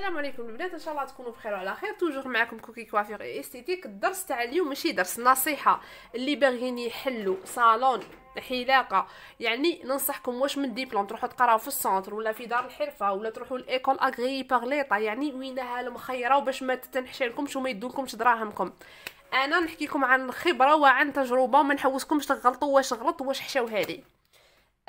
السلام عليكم. البنات إن شاء الله تكونوا بخير وعلى خير. toujours معكم كوكي coiffure esthétique الدرس تاع اليوم ماشي درس نصيحة. اللي باغيين يحلوا صالون حلاقة. يعني ننصحكم واش من ديبلوم تروحوا تقراو في ال centre ولا في دار الحرفة ولا تروحوا ل école agréée par l'état يعني وينها المخيرة وباش ما تنحشلكمش وما يدولكمش دراهمكم. أنا نحكي لكم عن خبرة وعن تجربة ما نحوسكمش تغلطوا واش غلط واش حشاو هذه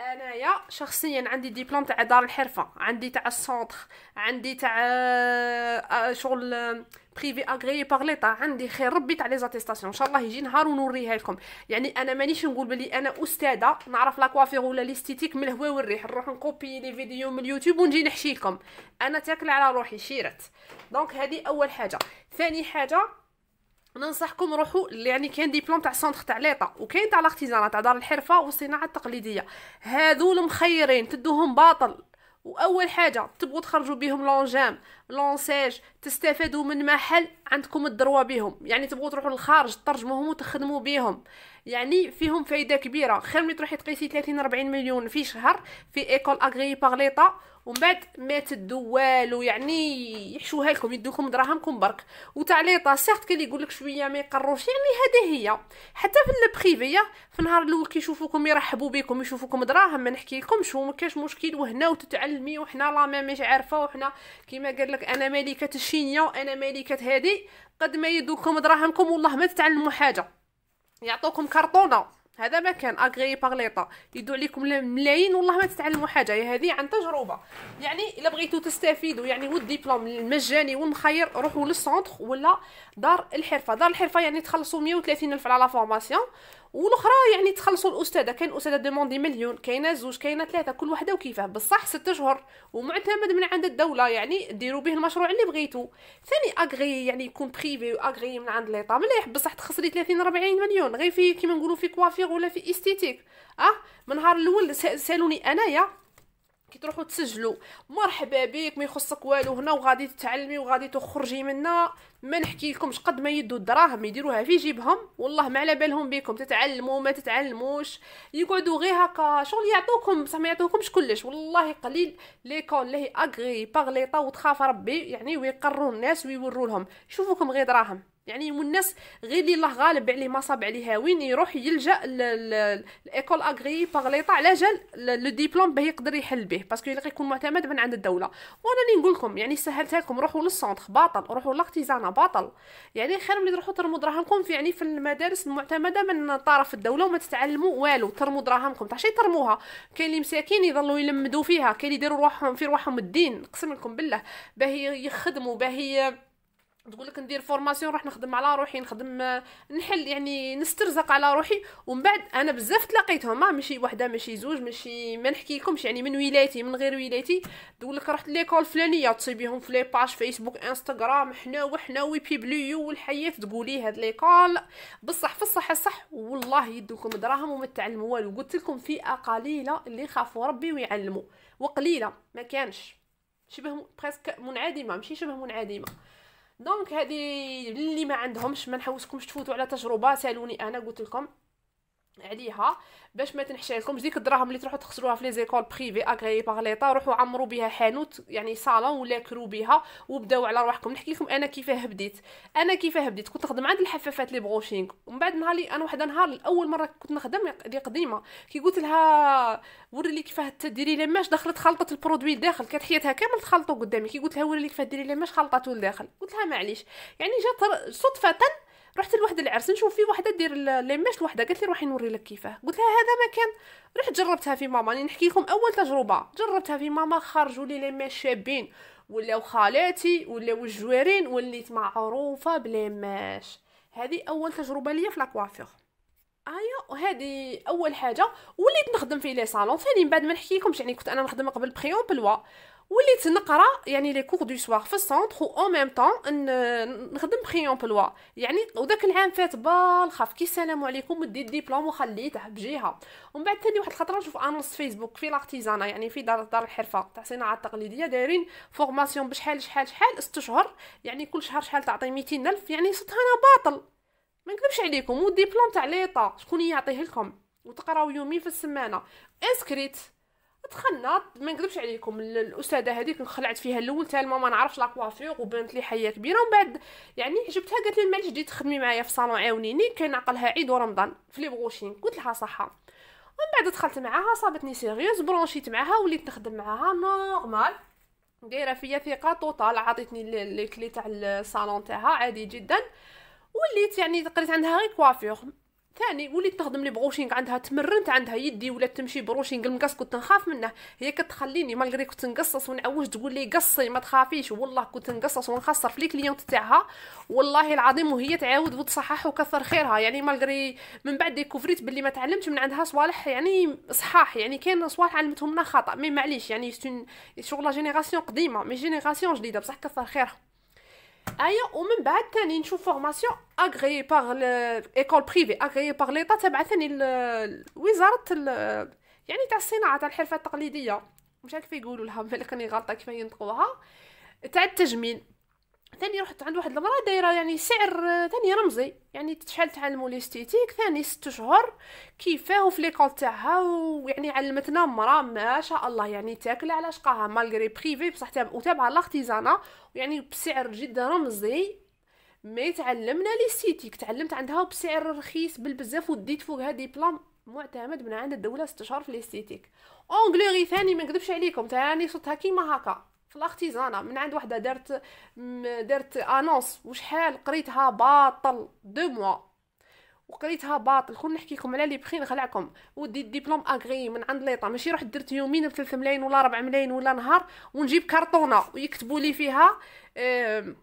انايا شخصيا عندي ديبلوم تاع دار الحرفة عندي تاع ال centre عندي تاع آه، شغل privé agréé par l'état عندي خير ربي تاع les attestations إن شاء الله يجي نهار ونوريها لكم. يعني أنا مانيش نقول بلي أنا أستاذة نعرف la coiffure ولا l'esthétique من الهوا والريح نروح نكوبي les vidéos من اليوتيوب ونجي نحشي لكم. أنا تاكل على روحي شيرت. donc هذه أول حاجة. ثاني حاجة ننصحكم روحوا يعني كاين ديبلوم تاع centre تاع l'état وكاين تاع ال artisanat تاع دار الحرفة والصناعة التقليدية. هذو المخيرين تدوهم باطل. وأول حاجة تبغوا تخرجوا بهم l'ANGEM l'ANSEJ تستفادوا من محل عندكم ال droit بهم يعني تبغوا تروحوا للخارج ترجموهم وتخدموا بهم يعني فيهم فايدة كبيرة. خير من تروحي تقيسي 30 40 مليون في شهر في école agréée par l'état ومن بعد ما تدو والو يعني يحشوها لكم يدوكم دراهمكم برك. وتاع l'état surtout كان يقول لك شوية ما يقروش يعني هذه هي. حتى في ال privé في النهار الأول كيشوفوكم يرحبوا بكم يشوفوكم دراهم ما نحكي لكمش وما كاش مشكل وهنا وتتعلمي وحنا لا ما مش عارفة وحنا كيما قال لك أنا ملكه الشينيا أنا ملكه هذه قد ما يدوكم دراهمكم والله ما تتعلموا حاجة. يعطوكم كرتونه هذا ما كان agréée par l'état يدو عليكم ملايين والله ما تتعلموا حاجة. هذه عن تجربة. يعني إلا بغيتو تستفيدوا يعني والدبلوم المجاني والمخير روحوا لل centre ولا دار الحرفة. دار الحرفة يعني تخلصوا 130 ألف على la formation والاخرى يعني تخلصوا الاستاذه كاين استاذه demander مليون كاينة زوج كاينة ثلاثة كل وحده وكيفاه بصح ست اشهر ومعتمد من عند الدولة يعني ديروا به المشروع اللي بغيتو. ثاني agréé يعني يكون privé و agréé من عند l'état مليح بصح تخسري 30 40 مليون غير في كيما نقولوا في coiffure ولا في esthétique أه؟ من نهار الأول سألوني أنايا كي تروحوا تسجلوا مرحبا بك ما يخصك والو هنا وغادي تتعلمي وغادي تخرجي منا. ما نحكي لكمش قد ما يدوا الدراهم يديروها في جيبهم. والله ما على بالهم بكم تتعلموا ما تتعلموش. يقعدوا غير هكا شغل يعطوكم بصح ما يعطوكمش كلش. والله قليل les écoles اللي هي agréées par l'état وتخاف ربي يعني ويقروا الناس ويوروا لهم يشوفوكم غير دراهم. يعني والناس غير اللي الله غالب عليه ما صاب عليها. وين يروح يلجأ ال école agréée par l'état على جال le diplôme باه يقدر يحل به parce que يلقى يكون معتمد من عند الدولة. وأنا اللي نقول لكم يعني سهلتها لكم روحوا لل centre باطل. روحوا l'artisanat باطل. يعني خير من تروحوا ترموا دراهمكم في يعني في المدارس المعتمدة من طرف الدولة وما تتعلموا والو. ترموا دراهمكم. تاع شي ترموها؟ كاين اللي مساكين يظلوا يلمدوا فيها كاين اللي يديروا روحهم في روحهم الدين. نقسم لكم بالله. باه يخدموا باه تقول لك ندير formation راح نخدم على روحي نخدم نحل يعني نسترزق على روحي. ومن بعد أنا بزاف تلاقيتهم ما ماشي وحدة ماشي زوج ماشي ما نحكي لكمش يعني من ولايتي من غير ولايتي تقول لك رحت l'école فلانية تصيبيهم في les pages فيسبوك انستغرام حنا وحنا ويبيبليو والحياة تقولي هاد l'école. بصح في الصح الصح والله يدوكم دراهم وما تعلموا والو. قلت لكم فئه قليله اللي خافوا ربي ويعلموا. وقليلة ما كانش. شبه presque منعدمة ماشي شبه منعدمة. donc هذه اللي ما عندهمش ما نحوسكمش تفوتوا على تجربة. سألوني أنا قلت لكم. عليها باش ما تنحشى لكم ديك الدراهم اللي تروحوا تخسروها في les écoles privées agréées par l'état روحوا عمروا بها حانوت يعني صالون ولا كرو بها وبداو على رواحكم نحكي لكم أنا كيفاه بديت أنا كيفاه بديت كنت نخدم عند الحفافات les brushings. ومن بعد نهار لي أنا واحد نهار اول مرة كنت نخدم لي قديمة. كي قلت لها وري لي كيفاه تديري les mèches دخلت خلطت ال produit لداخل. كانت حياتها كامل تخلطو قدامي. كي قلت لها وري لي كيفاه ديري les mèches خلطاتو لداخل. قلت لها معليش. يعني جات صدفة رحت لواحد العرس نشوف فيه وحدة دير les mèches لوحده قالت لي روحي نوري لك كيفاه. قلت لها هذا ما كان. رحت جربتها في ماما راني نحكي لكم أول تجربة. جربتها في ماما خرجوا لي les mèches شابين. ولاو خالاتي ولاو الجوارين وليت معروفة ب les mèches هذه أول تجربة ليا في la coiffure ايوا وهذه أول حاجة. وليت نخدم في les salons. ثاني من بعد ما نحكي لكمش يعني كنت أنا نخدم قبل pré-emploi وليت نقرا يعني les cours du soir في ال centre و au même temps نخدم pré-emploi يعني وداك العام فات بالخف كي السلام عليكم وديت ديبلوم وخليته بجهه ومن بعد ثاني واحد الخطرة نشوف annonce فيسبوك في l'artisanat يعني في دار دار الحرفة تاع الصناعه التقليديه دايرين formation بشحال شحال شحال 6 شهور يعني كل شهر شحال تعطي 200 ألف يعني صدها أنا باطل. ما نكذبش عليكم والديبلوم تاع l'État شكون يعطيه لكم؟ وتقراو يومين في السمانة. اسكريت دخلنا ما نكذبش عليكم الأستاذة هذيك خلعت فيها الأول تاع ما نعرفش la coiffure وبنت لي حيه كبيرة ومن بعد يعني عجبتها قالت لي معليش جيت تخدمي معايا في الصالون عاونيني كان عقلها عيد ورمضان في les brushings قلت لها صحة. ومن بعد دخلت معاها صابتني sérieuse برونشيت معاها وليت نخدم معاها normal. دايرة فيا ثقة totale عطيتني les clés تاع الصالون تاعها عادي جدا. وليت يعني قريت عندها غير coiffure. ثاني وليت نخدم les brushings عندها تمرنت عندها يدي ولا تمشي brushing المقص كنت نخاف منه. هي كتخليني malgré كنت نقصص ونعوج تقول لي قصي ما تخافيش. والله كنت نقصص ونخسر في les clientes تاعها. والله العظيم وهي تعاود وتصحح وكثر خيرها. يعني malgré من بعد ديكوفريت باللي ما تعلمتش من عندها صوالح يعني صحاح. يعني كاين صوالح علمتهم لنا خطأ. mais معليش يعني شغل génération قديمة mais génération جديدة. بصح كثر خيرها. ايا ومن بعد ثاني نشوف formation agréée par école privée agréée par l'État تبع ثاني وزاره يعني تاع الصناعه تاع الحرفه التقليديه مش عارف كيف يقولوا لها بالك راني غلطه كيف ينطقوها تاع التجميل ثاني رحت عند واحد المرأة دايرة يعني سعر ثاني رمزي. يعني شحال تعلموا l'esthétique ثاني ست شهور. كيفاه في l'école تاعها؟ ويعني علمتنا مرا ما شاء الله يعني تاكل على شقاها malgré privée بصح تابع وتابعة l'artisanat يعني بسعر جدا رمزي. mais تعلمنا l'esthétique تعلمت عندها بسعر رخيص بالبزاف وديت فوقها ديبلوم معتمد من عند الدولة ست شهور في l'esthétique onglerie ثاني ما نكذبش عليكم ثاني صوتها كيما هكا. في l'artisanat من عند وحدة دارت دارت annonce. وشحال قريتها باطل؟ deux mois. وقريتها باطل. كون نحكي لكم على les prix نخلعكم ودي diplôme agréé من عند l'État ماشي رحت درت يومين ب 3 ملايين ولا 4 ملايين ولا نهار ونجيب كرتونة ويكتبوا لي فيها آه،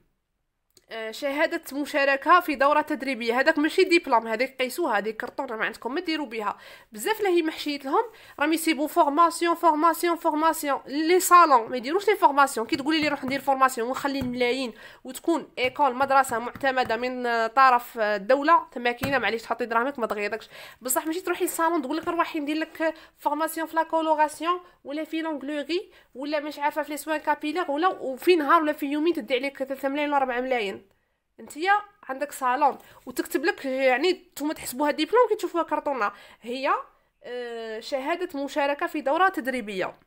شهادة مشاركة في دورة تدريبية. هذاك ماشي ديبلوم هذيك قيسوها هذيك كرتونة ما عندكم ما ديروا بها بزاف لا هي محشيت لهم راهم يسيبوا formation formation formation les salons ما يديروش les formations كي تقولي لي روح ندير formation ونخلي الملايين وتكون école مدرسة معتمدة من طرف الدولة تما كاينة معليش تحطي دراهمك ما تغيضكش. بصح ماشي تروحي للصالون تقول لك روحي ندير لك formation في la ولا في l'onglerie ولا مش عارفة في les soins capillaires ولا وفي نهار ولا في يومين تدي عليك 3 ملايين ولا 4 ملايين. انتيا عندك صالون وتكتب لك يعني نتوما تحسبوها ديبلوم كي تشوفوها كرتونة. هي آه، شهادة مشاركة في دورة تدريبية.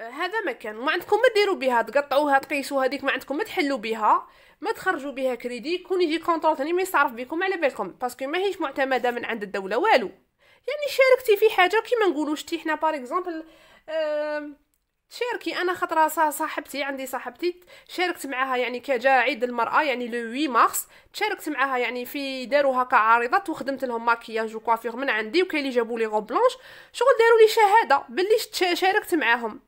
آه، هذا مكان ما عندكم ما ديروا بها. تقطعوها تقيسوا هذيك ما عندكم. ما تحلوا بها. ما تخرجوا بها كريدي. كون يجي contrôle ثاني ما يستعرف بكم على بالكم. parce que ما هيش معتمدة من عند الدولة والو. يعني شاركتي في حاجة كيما نقولوا شتي حنا par exemple تشاركي أنا خطره صاحبتي عندي صاحبتي شاركت معاها يعني كجا عيد المرأة يعني le 8 مارس تشاركت معاها يعني في داروا هكا عارضات وخدمت لهم ماكياج و coiffure من عندي وكاين اللي جابوا لي robes blanches شغل داروا لي شهادة باللي شاركت معاهم.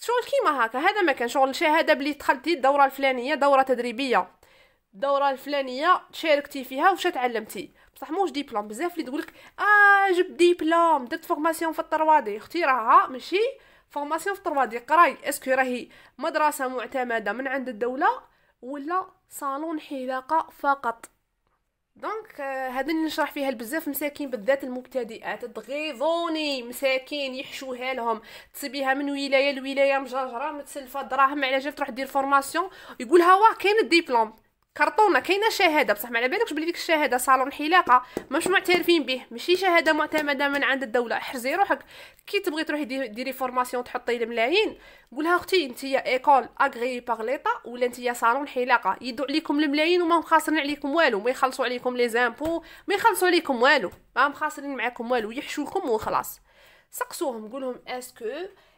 شغل كيما هكا هذا ما كان شغل شهادة بلي دخلتي الدورة الفلانية دورة تدريبية. الدورة الفلانية شاركتي فيها وش تعلمتي؟ بصح موش ديبلوم بزاف اللي تقولك آه جبت ديبلوم درت formation في الطروادي أختي راها ماشي؟ formation في 3 دي قراي est-ce que راهي مدرسة معتمدة من عند الدولة ولا صالون حلاقه فقط؟ donc هذا اللي نشرح فيها بزاف مساكين بالذات المبتدئات. تغيظوني مساكين يحشوها لهم. تصيبيها من ولاية لولاية مجرجرة متسلفة دراهم على جال تروح دير formation يقولها واه كاين الدبلوم كرتونة كاينة شهادة بصح ما على بالكش بلي ديك الشهادة صالون حلاقة مش معترفين به ماشي شهادة معتمدة من عند الدولة. احرزي روحك. كي تبغي تروحي ديري formation تحطي الملايين قولها أختي أنت يا école agréée par l'État ولا أنت يا صالون حلاقة؟ يدو عليكم الملايين وما مخاصرين عليكم والو. ما يخلصوا عليكم les impôts ما يخلصوا عليكم والو. ما مخاصرين معاكم والو. يحشوكم وخلاص. سقسوهم قولهم est-ce que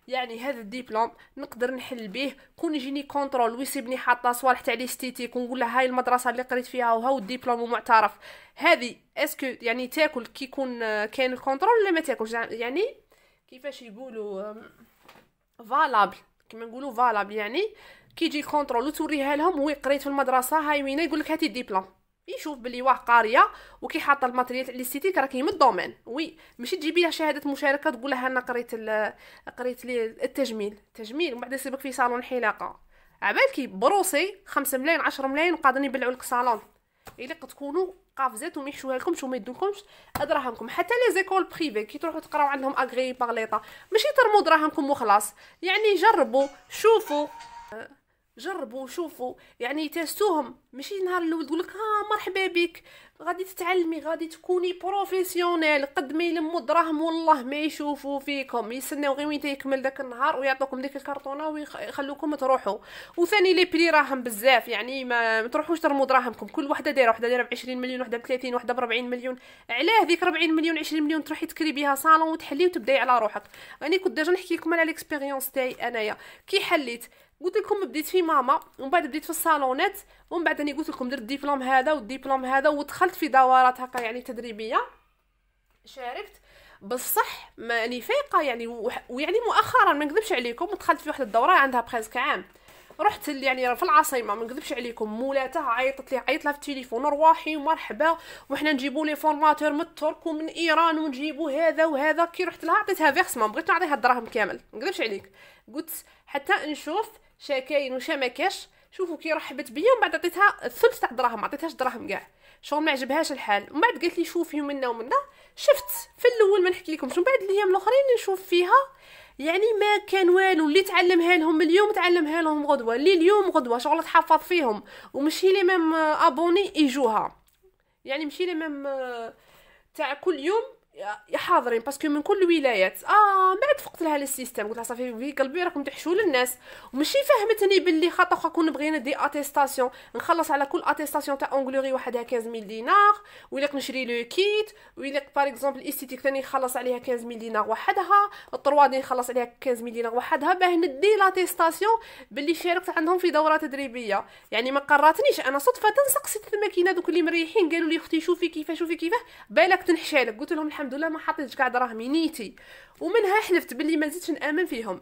يعني هذا الدبلوم نقدر نحل به كون يجيني contrôle ويسيبني حاطة صوالح تاع l'esthétique ونقول له هاي المدرسة اللي قريت فيها وهاو الدبلوم معترف هذه est-ce que يعني تاكل كي يكون كاين ال contrôle ولا ما تاكلش؟ يعني كيفاش يقولوا valable كما نقولوا valable يعني كي يجي contrôle وتوريها لهم oui قريت في المدرسة هاي وين يقول لك هاتي الدبلوم يشوف بلي واه قارية وكي حاطه ال matériel تاع l'esthétique راه كاين من ال domaine. oui ماشي تجيبي لها شهادة مشاركة تقول لها أنا قريت قريت لي التجميل. التجميل ومن بعد يسيبك في صالون حلاقة. عبالكي procès خمسة ملايين عشرة ملايين وقادرين يبلعوا لك صالون. إلا تكونوا قافزات وما يحشوها لكمش وما يدونكمش دراهمكم حتى les écoles privées كي تروحوا تقراو عندهم agréées par l'État ماشي ترموا دراهمكم وخلاص. يعني جربوا شوفوا. جربوا شوفوا يعني تيستوهم ماشي نهار الأول تقول لك ها مرحبا بك. غادي تتعلمي غادي تكوني professionnelle قد ما يلموا دراهم والله ما يشوفوا فيكم. يستناو غير وين يكمل داك النهار ويعطوكم ديك الكرتونه ويخلوكم تروحوا. وثاني لي بري راهم بزاف. يعني ما, تروحوش ترموا دراهمكم كل وحدة دايرة وحدة دايرة ب 20 مليون وحدة ب 30 وحدة ب 40 مليون. علاه ديك 40 مليون 20 مليون تروحي تكري بها صالون وتحلي وتبداي على روحك. راني كنت déjà نحكي لكم على l'expérience تاعي أنايا. كي حليت قلت لكم بديت في ماما ومن بعد بديت في الصالونات ومن بعد راني قلت لكم درت الدبلوم هذا والدبلوم هذا ودخلت في دورات هكا يعني تدريبية. شاركت. بصح ماني فايقة يعني ويعني مؤخرا ما نكذبش عليكم دخلت في واحد الدورة عندها presque عام. رحت يعني في العاصمة ما نكذبش عليكم مولاتها عيطت لي عيط لها في التليفون رواحي ومرحبا وحنا نجيبوا les formateurs من الترك ومن إيران ونجيبوا هذا وهذا. كي رحت لها عطيتها versement بغيت نعطيها الدراهم كامل. ما نكذبش عليك. قلت حتى نشوف شا كاين وشا ما كاش شوفوا كي رحبت بيا ومن بعد عطيتها الثلث تاع الدراهم ما عطيتهاش دراهم كاع. شغل ما عجبهاش الحال. ومن بعد قالت لي شوفي منا ومنا. شفت في الأول ما نحكي لكمش من بعد الأيام الأخرين نشوف فيها يعني ما كان والو اللي تعلمها لهم اليوم تعلمها لهم غدوة اللي اليوم غدوة شغل تحفظ فيهم. وماشي les mêmes abonnés يجوها. يعني ماشي les mêmes تاع كل يوم حاضرين parce que من كل الولايات. آه بعد فقت لها ال système قلت لها صافي في قلبي راكم تحشوا للناس. وماشي فهمتني باللي خاطر واخا كون بغينا des attestations نخلص على كل attestation تاع onglerie وحدها 15000 دينار. ولا نشري le kit. ولا par exemple ال esthétique ثاني نخلص عليها 15000 دينار وحدها. ال 3D نخلص عليها 15000 دينار وحدها. باه ندي l'attestation باللي شاركت عندهم في دورة تدريبية. يعني ما قراتنيش أنا صدفة سقسيت الماكينة دوك اللي مريحين. قالوا لي أختي شوفي كيفاه شوفي كيفاه. بالك تنحشالك. قلت لهم الحمد لله ما حطيتش كاع دراهمي نيتي ومنها حلفت باللي ما زدتش نأمن فيهم.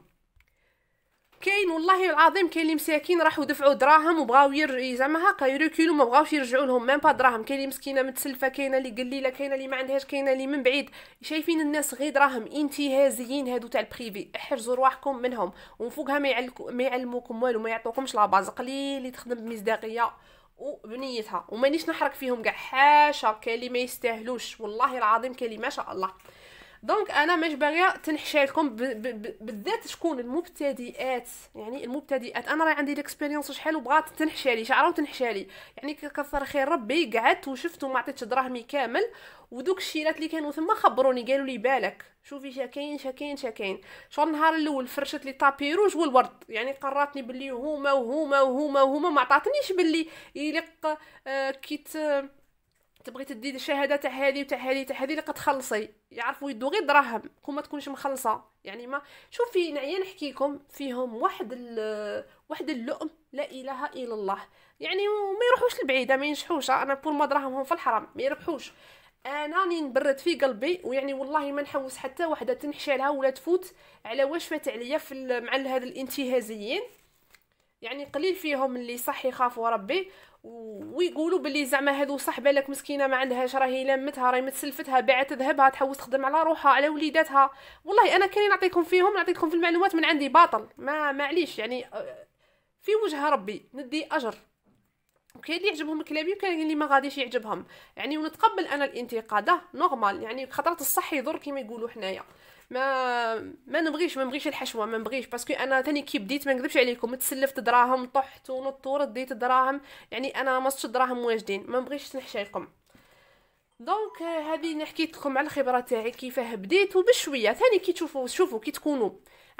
كاين والله العظيم كاين اللي مساكين راحوا دفعوا دراهم وبغاو ير زعما هكا يركلوا ما بغاوش يرجعوا لهم. même pas دراهم. كاين اللي مسكينة متسلفة كاينة اللي قليلة كاينة اللي ما عندهاش كاينة اللي من بعيد. شايفين الناس غير دراهم انتهازيين هادو تاع ال privé. احرزوا رواحكم منهم. ومن فوقها ما, يعلموكم والو ما يعطوكمش la base. قليل اللي تخدم بمصداقيه وبنيتها ومانيش نحرك فيهم كاع حاشا ما يستاهلوش والله العظيم ما شاء الله. donc أنا مش باغية تنحشى لكم بالذات شكون المبتدئات يعني المبتدئات. أنا راه عندي ال expérience شحال وبغات تنحشى لي شعره وتنحشى لي. يعني كثر خير ربي قعدت وشفت وما عطيتش دراهمي كامل ودوك الشيرات اللي كانوا ثم خبروني قالوا لي بالك شوفي شاكاين شاكاين شاكاين شغل النهار الأول فرشت لي طابي روج والورد يعني قراتني باللي هما وهما وهما وهما ما عطاتنيش باللي يلق آه كيت آه تبغي تدي الشهاده تاع هذه وتاع هذه تاع هذه اللي تخلصي يعرفوا يدو غير دراهم كون تكونش مخلصة. يعني ما شوفي نعيا نحكي لكم فيهم واحد واحد اللؤم لا إله إلا الله. يعني ما يروحوش لبعيدة ما ينجحوش. أنا بور ما دراهمهم في الحرام ما يربحوش. أنا راني نبرد في قلبي ويعني والله ما نحوس حتى وحدة تنحشى لها ولا تفوت. على واش فات عليا في مع هاد الانتهازيين؟ يعني قليل فيهم اللي صح يخافوا ربي. ويقولوا باللي زعما هذو صح بالك مسكينة ما عندهاش راهي لمتها راهي متسلفتها باعت ذهبها تحوس تخدم على روحها على وليداتها. والله أنا كاني نعطيكم فيهم نعطيكم في المعلومات من عندي باطل. ما معليش يعني آه، في وجه ربي ندي أجر. وكاين اللي يعجبهم كلامي وكاين اللي ما غاديش يعجبهم. يعني ونتقبل أنا الانتقاد normal يعني خطرات الصح يضر كما يقولوا حنايا. ما ما نبغيش ما نبغيش الحشوة ما نبغيش parce que أنا ثاني كي بديت ما نكذبش عليكم تسلفت دراهم طحت ونط ورديت دراهم يعني أنا ما دراهم واجدين ما نبغيش نحشي لكم donc هذه نحكي لكم على الخبرة تاعي كيفاه بديت وبشوية. ثاني كي تشوفوا شوفوا كي تكونوا.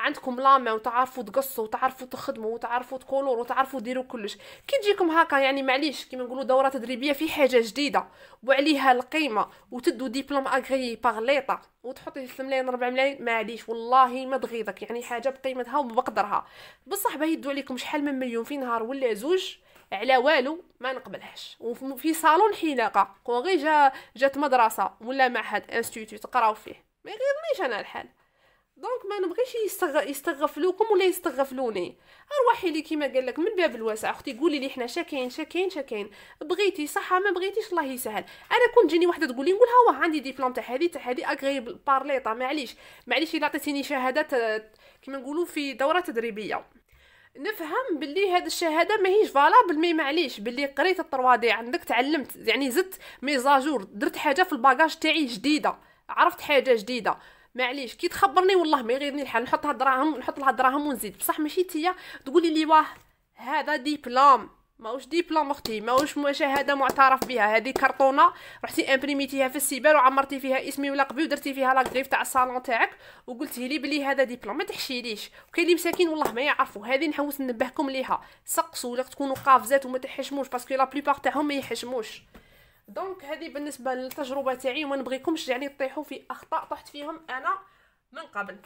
عندكم لامع وتعرفوا تقصوا وتعرفوا تخدموا وتعرفوا تكونوا وتعرفوا ديروا كلش. كي تجيكم هكا يعني معليش كيما نقولوا دوره تدريبية في حاجة جديدة وعليها القيمة وتدو diplôme agréé par l'État وتحطي 3 ملايين 4 ملايين معليش والله ما تغيظك يعني حاجة بقيمتها وبقدرها بصح يدوا عليكم شحال من مليون في نهار ولا زوج على والو ما نقبلهاش. وفي صالون حلاقه غير جا جات مدرسة ولا معهد institut تقراو فيه. ما يغيرنيش أنا الحال. donc ما نبغيش يستغ... يستغفلوكم ولا يستغفلوني. أرواحي لي كيما قال لك من باب الواسع أختي قولي لي حنا شاكين شاكين شاكين. بغيتي صح ما بغيتيش الله يسهل. أنا كنت تجيني وحدة تقول لي نقول ها عندي ديبلوم تاع هذه تاع هذه agréé par l'État معليش. معليش إلا عطيتيني شهادات كيما نقولوا في دورة تدريبية. نفهم باللي هاد الشهادة ماهيش valable mais معليش. باللي قريت ال 3D عندك تعلمت يعني زدت mise à jour درت حاجة في ال bagage تاعي جديدة. عرفت حاجة جديدة. معليش كي تخبرني والله ما يغيرني الحال نحط الدراهم نحط لها الدراهم ونزيد. بصح ماشي تيا تقولي لي واه هذا ديبلوم. ماهوش ديبلوم أختي ماهوش شهاده معترف بها. هذه كرتونة رحتي imprimé تيها في السيبر وعمرتي فيها اسمي ولقبي ودرتي فيها la griffe تاع الصالون تاعك وقلتي لي بلي هذا ديبلوم. ما تحشيليش وكاين اللي مساكين والله ما يعرفوا. هذه نحوس ننبهكم ليها. سقسوا ولا تكونوا قافزات وما تحشموش parce que لا بليبار تاعهم ما يحشموش. donc هذه بالنسبة للتجربة تاعي وما نبغيكمش يعني تطيحوا في أخطاء طحت فيهم أنا من قبل.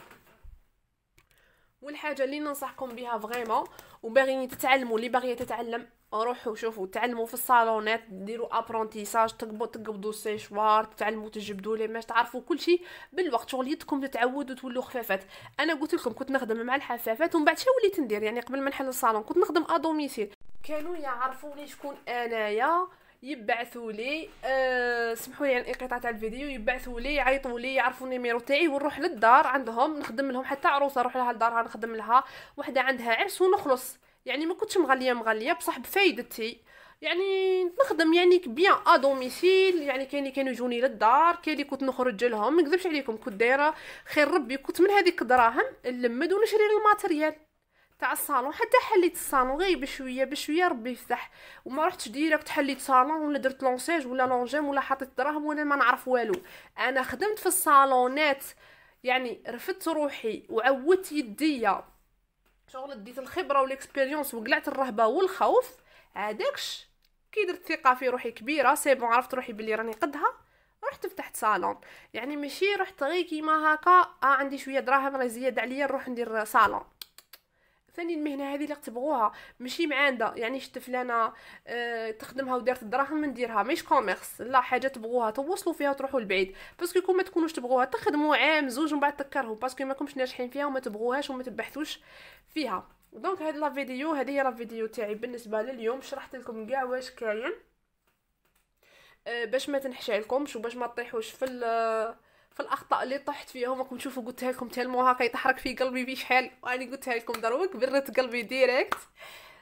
والحاجة اللي ننصحكم بها vraiment وباغيين تتعلموا اللي باغية تتعلم روحوا شوفوا تعلموا في الصالونات ديروا apprentissage تقبضوا تقبضوا سيشوار تتعلموا تجبدوا les mèches تعرفوا كل شيء بالوقت شغل يدكم تتعودوا تولوا خفافات. أنا قلت لكم كنت نخدم مع الحفافات ومن بعد شو وليت ندير؟ يعني قبل ما نحل الصالون كنت نخدم à domicile كانوا يعرفوني شكون أنايا. يبعثوا لي أه سمحوا لي على الانقطاع تاع الفيديو يبعثوا لي يعيطوا لي يعرفوا ال numéro تاعي ونروح للدار عندهم نخدم لهم حتى عروسة نروح لها لدارها نخدم لها وحدة عندها عرس ونخلص. يعني ما كنتش مغلية مغلية بصح بفايدتي. يعني نخدم يعني bien à domicile يعني كاين اللي كانوا يجوني للدار كاين اللي كنت نخرج لهم ما نكذبش عليكم كنت دايرة خير ربي كنت من هذيك الدراهم نلمد ونشري ال matériel. تاع الصالون حتى حليت الصالون غير بشوية بشوية ربي يفتح. وما رحتش direct حليت صالون ولا درت l'ANSEJ ولا l'ANGEM ولا حطيت دراهم ولا ما نعرف والو. أنا خدمت في الصالونات يعني رفدت روحي وعودت يديا شغل ديت الخبرة وال expérience وقلعت الرهبة والخوف. هذاكش كي درت ثقة في روحي كبيرة c'est bon عرفت روحي بلي راني قدها رحت فتحت صالون. يعني ماشي رحت غير كيما هكا آه عندي شوية دراهم راهي زيادة عليا نروح ندير صالون. ثاني المهنة هذه اللي تبغوها ماشي معانده يعني شفت فلانة أه تخدمها ودارت الدراهم نديرها ماشي commerce لا حاجة تبغوها. توصلوا فيها وتروحوا لبعيد. parce que كون ما تكونوش تبغوها. تخدموا عام زوج ومن بعد تكرهوا. parce que ما كنتش ناجحين فيها وما تبغوهاش وما تبحثوش فيها. donc هاد la vidéo هذه هي la vidéo تاعي بالنسبة لليوم. شرحت لكم كاع واش كاين. أه باش ما تنحشالكمش وباش ما تطيحوش في في الأخطاء اللي طحت فيهم راكم تشوفوا قلتها لكم tellement هكا يتحرك في قلبي في شحال واني قلتها لكم دروك برت قلبي direct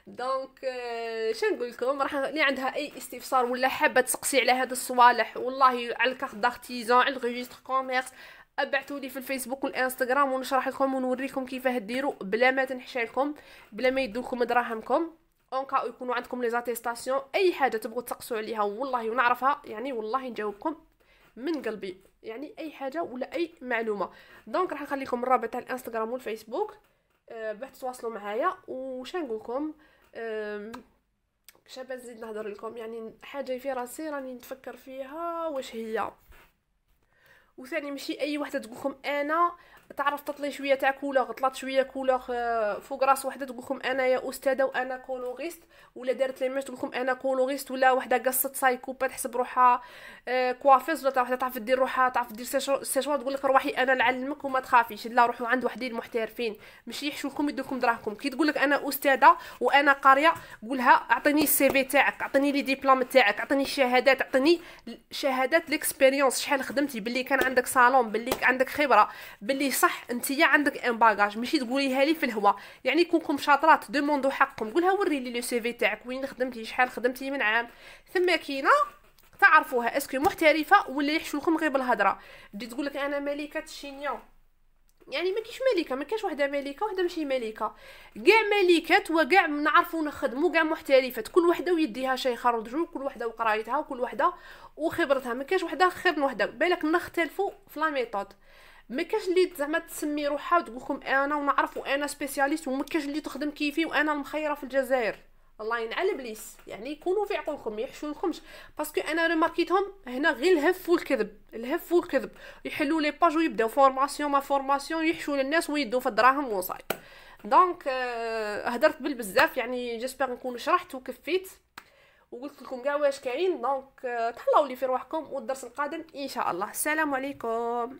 donc آه نقول لكم؟ راح اللي عندها أي استفسار ولا حابة تسقسي على هاد الصوالح والله على ال carte d'artisan على ال registre commerce ابعثوا لي في الفيسبوك والإنستغرام ونشرح لكم ونوريكم كيفاه ديروا بلا ما تنحشالكم بلا ما يدوكم دراهمكم. اون يكونوا عندكم les attestations أي حاجة تبغوا تسقسوا عليها والله ونعرفها يعني والله نجاوبكم. من قلبي. يعني أي حاجة ولا أي معلومة. donc راح نخليكم الرابط تاع الإنستغرام والفيسبوك. أه باش تواصلوا معايا. وش نقول لكم أه نزيد نهضر لكم. يعني حاجة في راسي راني نتفكر فيها. واش هي؟ وثاني ماشي أي وحدة تقول لكم أنا تعرف تطلي شوية تاع couleur طلعت شوية couleur آه، فوق راس وحدة تقول لكم أنا يا أستاذة وأنا coloriste ولا دارت لي تقول لكم أنا coloriste ولا وحدة قصت سايكوبا تحسب روحها coiffeuse ولا وحده تعرف دير روحها تعرف دير سيشوار تقول لك روحي أنا نعلمك وما تخافيش لا روحوا عند وحدين محترفين ماشي يحشوا لكم يدوكم دراهمكم كي تقول لك أنا أستاذة وأنا قارية قولها أعطيني ال CV تاعك أعطيني les diplômes تاعك أعطيني الشهادات أعطيني شهادات l'expérience شحال خدمتي باللي كان عندك صالون باللي عندك خبرة باللي صح انت عندك un bagage ماشي تقوليها لي في الهواء. يعني كونكم شاطرات demandez حقكم قولها وري لي le CV تاعك وين خدمتي شحال خدمتي من عام. ثم كاينة تعرفوها est-ce que محترفة ولا يحشو لكم غير بالهضرة. تجي تقول لك أنا ملكة الشينيون يعني ما كاينش ملكة ما كاينش وحدة ملكة وحدة ماشي ملكة. كاع ملكات وكاع نعرفوا نخدموا كاع محترفات كل وحدة ويديها شي يخرجوا كل وحدة وقرايتها وكل وحدة وخبرتها. ما كاينش وحدة خير من وحدة. بالك نختلفوا في la méthode. ما كاش اللي زعما تسمي روحها وتقول لكم أنا ونعرف وأنا spécialiste وما كاش اللي تخدم كيفي وأنا المخيرة في الجزائر. الله ينعل إبليس. يعني يكونوا في عقولكم ما يحشولكمش parce que أنا ريماركيتهم هنا غير الهف والكذب. الهف والكذب. يحلوا les pages ويبداو formation ما formation يحشوا للناس ويدوا في الدراهم وصاي. donc آه هدرت بالبزاف يعني j'espère نكون شرحت وكفيت. وقلت لكم كاع واش كاين. donc آه تهلاو لي في روحكم والدرس القادم إن شاء الله. السلام عليكم.